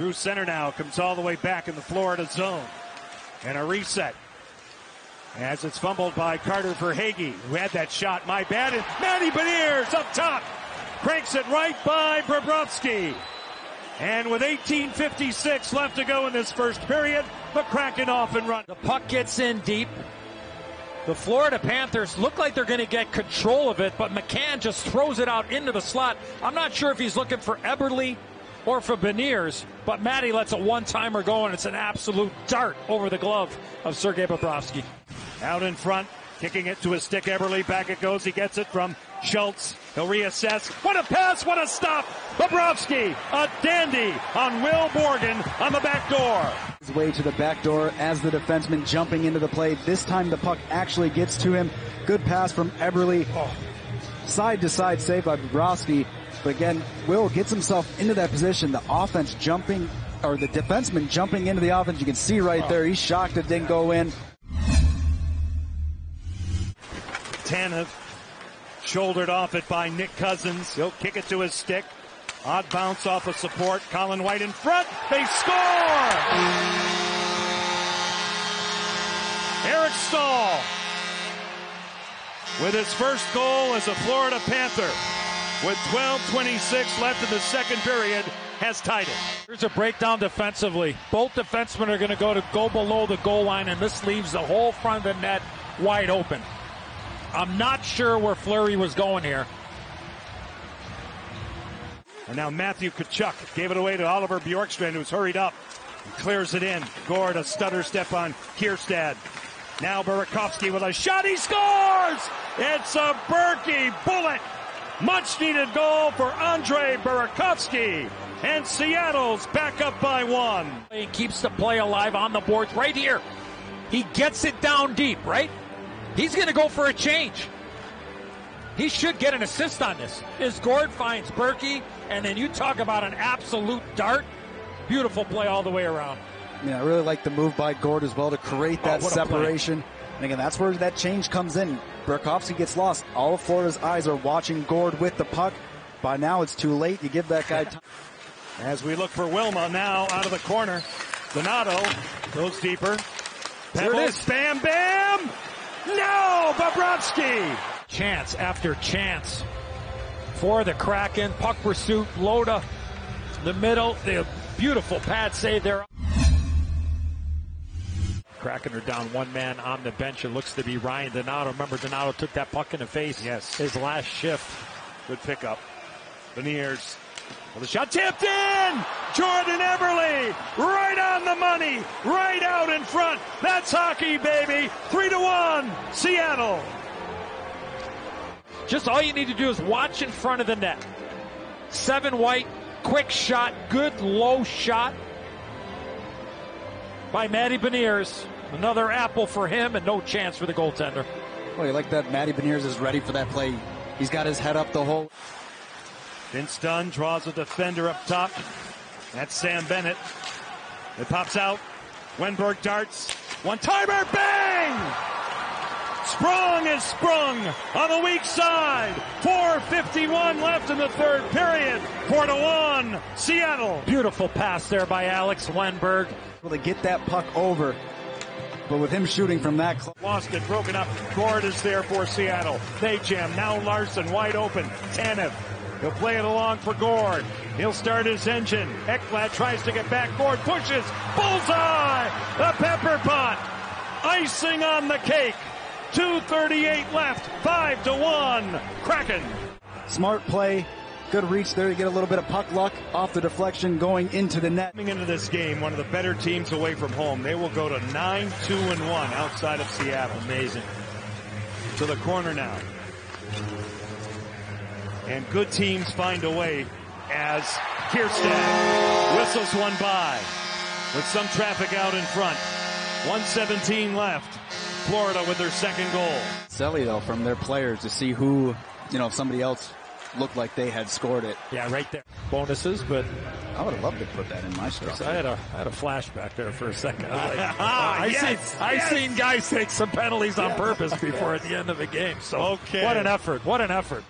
Through center now, comes all the way back in the Florida zone. And a reset. As it's fumbled by Carter Verhaeghe, who had that shot. My bad. And Matty Beniers up top. Cranks it right by Bobrovsky. And with 18.56 left to go in this first period, McCracken off and run. The puck gets in deep. The Florida Panthers look like they're going to get control of it, but McCann just throws it out into the slot. I'm not sure if he's looking for Eberle or for Beniers, but Matty lets a one-timer go, and it's an absolute dart over the glove of Sergei Bobrovsky. Out in front, kicking it to his stick. Eberle, back it goes. He gets it from Schultz. He'll reassess. What a pass! What a stop! Bobrovsky, a dandy on Will Borgen on the back door. His way to the back door as the defenseman jumping into the play. This time the puck actually gets to him. Good pass from Eberle. Oh. Side to side save by Bobrovsky. But again, Will gets himself into that position. The offense jumping, or the defenseman jumping into the offense. You can see right there. He's shocked it didn't go in. Tanev shouldered off it by Nick Cousins. He'll kick it to his stick. Odd bounce off of support. Colin White in front. They score! Eric Staal with his first goal as a Florida Panther with 12.26 left in the second period has tied it. Here's a breakdown defensively. Both defensemen are going to go to go below the goal line, and this leaves the whole front of the net wide open. I'm not sure where Fleury was going here. And now Matthew Tkachuk gave it away to Oliver Bjorkstrand, who's hurried up. and clears it in. Gourde, a stutter step on Kierstad. Now Burakovsky with a shot. He scores! It's a Berkey bullet. Much needed goal for Andre Burakovsky. And Seattle's back up by one. He keeps the play alive on the boards right here. He gets it down deep, right? He's going to go for a change. He should get an assist on this. As Gourde finds Berkey, and then you talk about an absolute dart. Beautiful play all the way around. Yeah, I really like the move by Gourde as well to create oh, that Oh, what a separation. And again, that's where that change comes in. Burakovsky gets lost. All of Florida's eyes are watching Gourde with the puck. By now, it's too late. You give that guy time. As we look for Wilma now out of the corner. Donato goes deeper. There it Pebbles, is. bam, bam! No! Bobrovsky! Chance after chance for the Kraken. Puck pursuit, Loda, the middle, the beautiful pad save there. Kraken are down one man on the bench. It looks to be Ryan Donato. Remember, Donato took that puck in the face. Yes. His last shift. Good pickup. Beniers. Well, the shot tipped in! Jordan Eberle, Right on the money! Right out in front! That's hockey, baby! Three to one! Seattle! Just all you need to do is watch in front of the net. Seven white, quick shot, good low shot by Matty Beniers. Another apple for him and no chance for the goaltender. Well, you like that Matty Beniers is ready for that play. He's got his head up the whole. Vince Dunn draws a defender up top. That's Sam Bennett. It pops out. Wennberg darts. One timer. Bang! Sprung is sprung on the weak side. 4.51 left in the third period. 4 to 1. Seattle. Beautiful pass there by Alex Wennberg. Able to get that puck over. But with him shooting from that close. Lost it, broken up. Gourde is there for Seattle. They jam. Now Larsson wide open. Tanev. He'll play it along for Gourde. He'll start his engine. Ekblad tries to get back. Gourde pushes. Bullseye! The pepper pot. Icing on the cake. 2.38 left. 5 to 1. Kraken. Smart play. Good reach there to get a little bit of puck luck off the deflection going into the net. Coming into this game, one of the better teams away from home. They will go to 9 2 and 1 outside of Seattle. Amazing. To the corner now. And good teams find a way as Kierstad whistles one by with some traffic out in front. 117 left. Florida with their second goal. Selly though from their players to see who, you know, if somebody else looked like they had scored it. Yeah, right there. Bonuses, but I would have loved to put that in my stuff. I had a I had a flashback there for a second. I, like, Ah, I yes, seen I seen guys take some penalties on purpose before at the end of the game. So Okay. what an effort! What an effort!